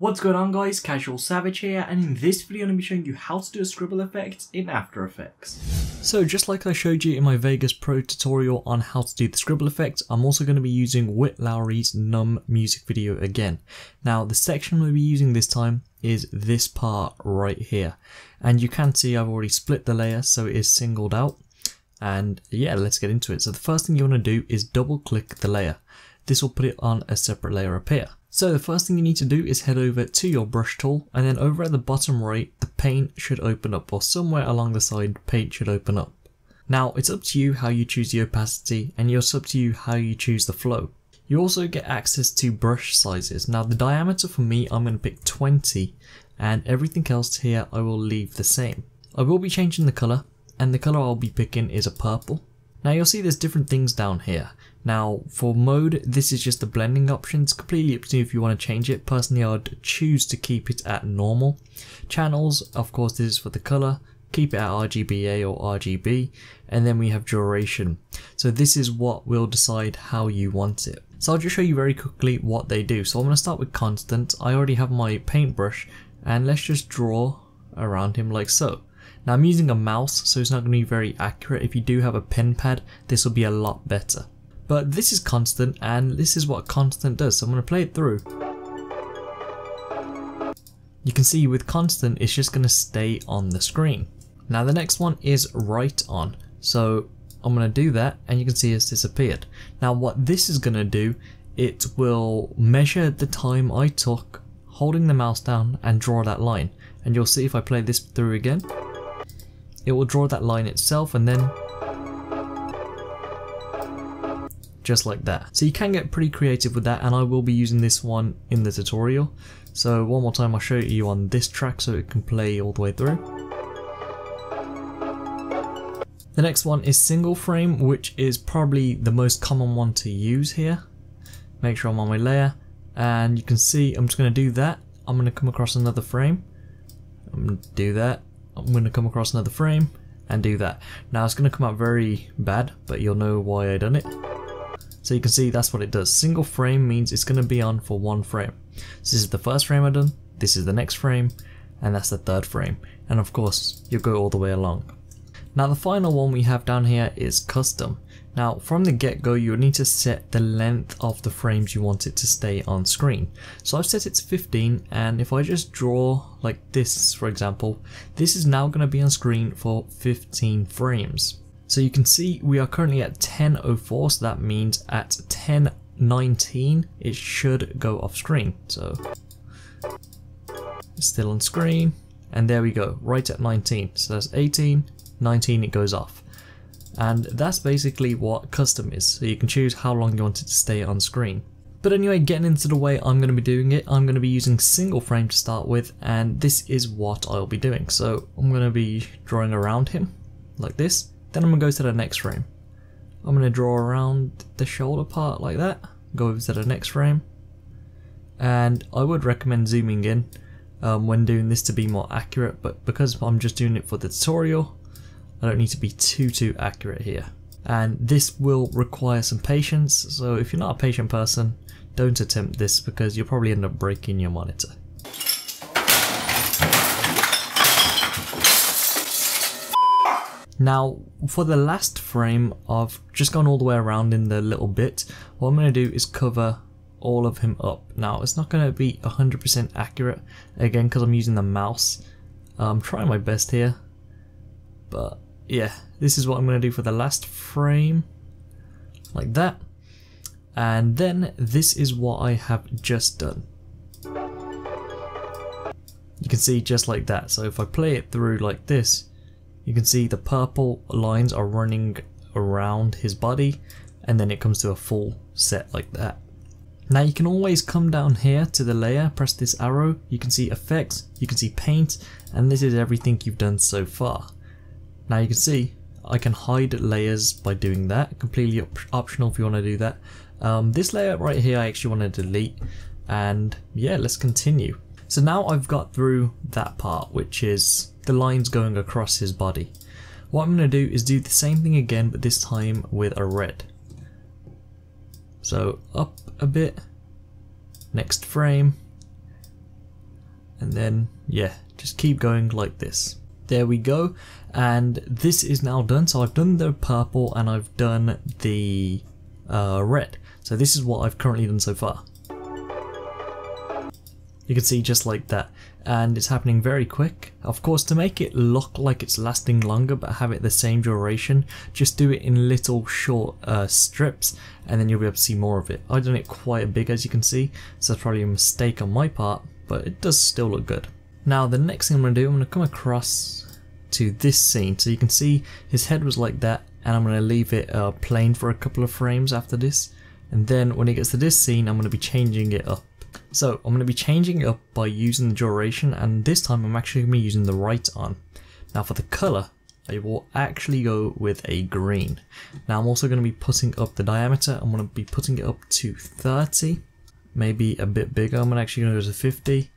What's going on guys, Casual Savage here, and in this video I'm going to be showing you how to do a scribble effect in After Effects. So just like I showed you in my Vegas Pro tutorial on how to do the scribble effect, I'm also going to be using Witt Lowry's Numb music video again. Now the section I'm going to be using this time is this part right here. And you can see I've already split the layer so it is singled out. And yeah, let's get into it. So the first thing you want to do is double click the layer. This will put it on a separate layer up here. So the first thing you need to do is head over to your brush tool and then over at the bottom right the paint should open up or somewhere along the side paint should open up. Now it's up to you how you choose the opacity and it's up to you how you choose the flow. You also get access to brush sizes. Now the diameter for me I'm going to pick 20 and everything else here I will leave the same. I will be changing the colour and the colour I'll be picking is a purple. Now you'll see there's different things down here. Now for mode, this is just the blending option. It's completely up to you if you want to change it. Personally, I'd choose to keep it at normal. Channels, of course, this is for the color. Keep it at RGBA or RGB. And then we have duration. So this is what will decide how you want it. So I'll just show you very quickly what they do. So I'm going to start with constant. I already have my paintbrush and let's just draw around him like so. Now I'm using a mouse so it's not going to be very accurate. If you do have a pen pad this will be a lot better. But this is constant and this is what constant does. So I'm going to play it through. You can see with constant it's just going to stay on the screen. Now the next one is write on. So I'm going to do that and you can see it's disappeared. Now what this is going to do, it will measure the time I took holding the mouse down and draw that line. And you'll see if I play this through again, it will draw that line itself and then just like that. So you can get pretty creative with that and I will be using this one in the tutorial. So one more time I'll show you on this track so it can play all the way through. The next one is single frame which is probably the most common one to use here. Make sure I'm on my layer and you can see I'm just going to do that. I'm going to come across another frame. I'm going to do that. I'm going to come across another frame and do that. Now it's going to come out very bad but you'll know why I done it. So you can see that's what it does. Single frame means it's going to be on for one frame. So this is the first frame I've done, this is the next frame, and that's the third frame. And of course, you'll go all the way along. Now the final one we have down here is custom. Now from the get-go you need to set the length of the frames you want it to stay on screen. So I've set it to 15 and if I just draw like this for example, this is now going to be on screen for 15 frames. So you can see we are currently at 10.04 so that means at 10.19 it should go off screen. So still on screen. And there we go right at 19 so that's 18 19 it goes off. And that's basically what custom is. So you can choose how long you want it to stay on screen. But anyway getting into the way I'm going to be doing it I'm going to be using single frame to start with and this is what I'll be doing. So I'm going to be drawing around him like this then I'm going to go to the next frame. I'm going to draw around the shoulder part like that, go over to the next frame, and I would recommend zooming in um, when doing this to be more accurate, but because I'm just doing it for the tutorial, I don't need to be too too accurate here. And this will require some patience, so if you're not a patient person, don't attempt this because you'll probably end up breaking your monitor. Now, for the last frame, I've just gone all the way around in the little bit. What I'm going to do is cover all of him up. Now, it's not going to be 100% accurate, again, because I'm using the mouse. I'm trying my best here. But, yeah, this is what I'm going to do for the last frame. Like that. And then, this is what I have just done. You can see just like that. So if I play it through like this, you can see the purple lines are running around his body and then it comes to a full set like that. Now you can always come down here to the layer, press this arrow, you can see effects, you can see paint, and this is everything you've done so far. Now you can see I can hide layers by doing that, completely op optional if you want to do that. Um, this layer right here I actually want to delete, and yeah, let's continue. So now I've got through that part, which is the lines going across his body. What I'm going to do is do the same thing again, but this time with a red. So up a bit, next frame, and then yeah, just keep going like this. There we go, and this is now done. So I've done the purple and I've done the uh, red. So this is what I've currently done so far. You can see just like that and it's happening very quick. Of course to make it look like it's lasting longer but have it the same duration just do it in little short uh, strips and then you'll be able to see more of it. I've done it quite big as you can see so that's probably a mistake on my part but it does still look good. Now the next thing I'm going to do I'm going to come across to this scene so you can see his head was like that and I'm going to leave it uh, plain for a couple of frames after this and then when it gets to this scene I'm going to be changing it up so I'm going to be changing it up by using the duration and this time I'm actually going to be using the right arm. Now for the colour, I will actually go with a green. Now I'm also going to be putting up the diameter, I'm going to be putting it up to 30, maybe a bit bigger, I'm actually going to go to 50.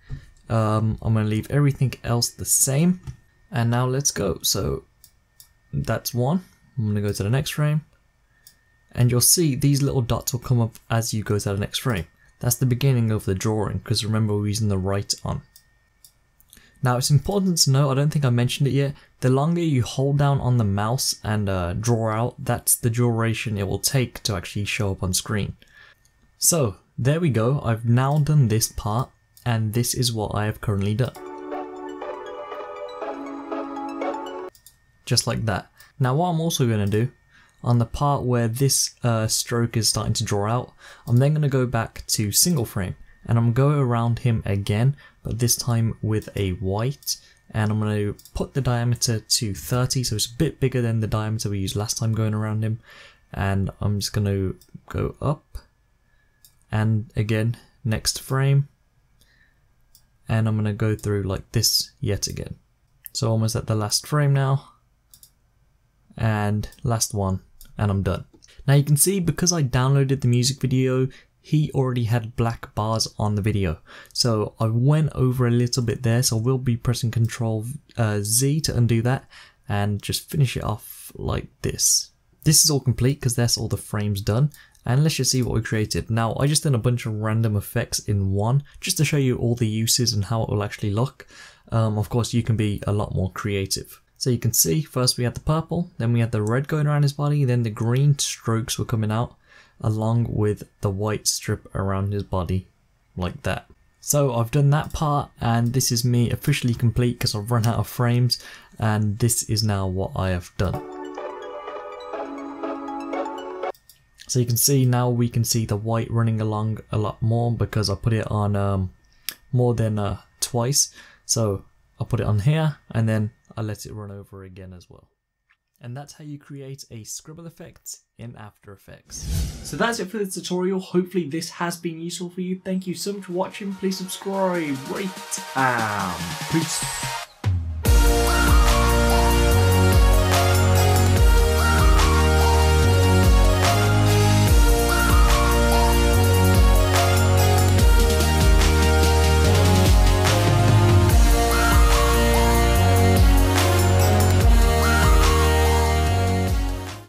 Um, I'm going to leave everything else the same. And now let's go. So that's one. I'm going to go to the next frame. And you'll see these little dots will come up as you go to the next frame. That's the beginning of the drawing, because remember we're using the write on. Now it's important to know, I don't think I mentioned it yet, the longer you hold down on the mouse and uh, draw out, that's the duration it will take to actually show up on screen. So, there we go, I've now done this part, and this is what I have currently done. Just like that. Now what I'm also going to do on the part where this uh, stroke is starting to draw out, I'm then going to go back to single frame and I'm going to go around him again, but this time with a white and I'm going to put the diameter to 30 so it's a bit bigger than the diameter we used last time going around him and I'm just going to go up and again next frame and I'm going to go through like this yet again. So almost at the last frame now and last one and I'm done. Now you can see because I downloaded the music video, he already had black bars on the video. So I went over a little bit there, so we'll be pressing Control uh, Z to undo that and just finish it off like this. This is all complete because that's all the frames done. And let's just see what we created. Now, I just did a bunch of random effects in one, just to show you all the uses and how it will actually look. Um, of course, you can be a lot more creative. So you can see first we had the purple, then we had the red going around his body, then the green strokes were coming out along with the white strip around his body like that. So I've done that part and this is me officially complete because I've run out of frames and this is now what I have done. So you can see now we can see the white running along a lot more because I put it on um, more than uh, twice. So I'll put it on here and then I'll let it run over again as well. And that's how you create a scribble effect in After Effects. So that's it for the tutorial. Hopefully this has been useful for you. Thank you so much for watching. Please subscribe, rate, and um, peace.